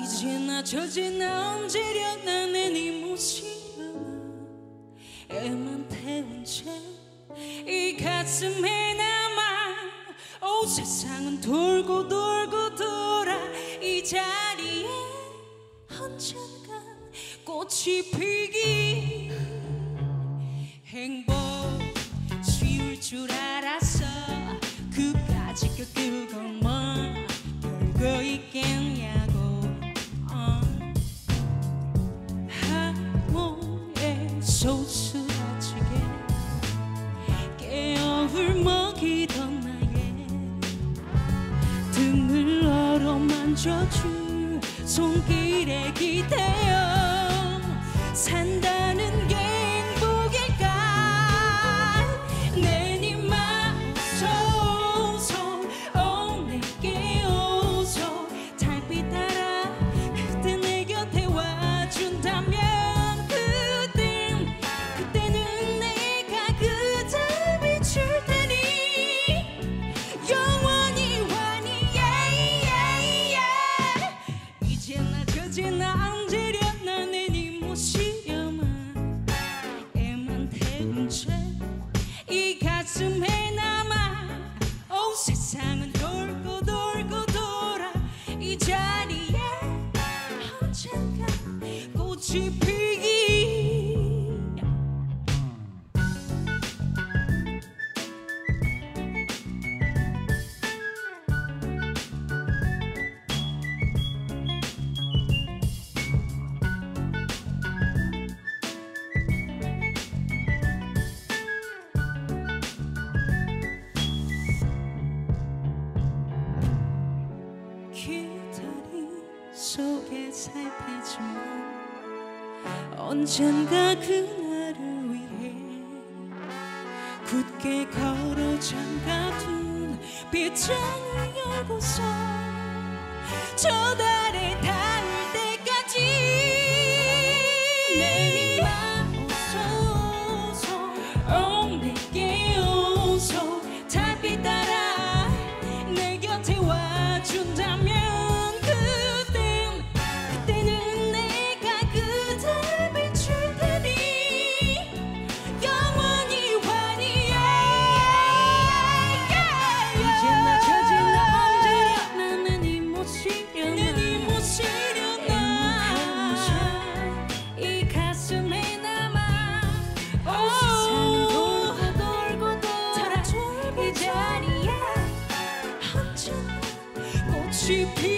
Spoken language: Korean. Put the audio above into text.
이제 나 저제 나 언제려 나는 이 모시려나 애만 태운 채이 가슴에 남아 오 세상은 돌고 돌고 돌아 이 자리에 언젠가 꽃이 피기. 행복 쉬울 줄 알았어. 그까지 뭐 별거 있겠냐고 어. 하모에 소스라지게 깨어을 먹이던 나의 등을 얼어 만져줄 손길에 기대어 산다는 이 가슴에 남아 온 세상은 돌고 돌고 돌아. 이 자리에 언젠가 꽃이 피 살피지만 언젠가 그날을 위해 굳게 걸어 잠가둔 빗장을 열고서 저 달에 she peed.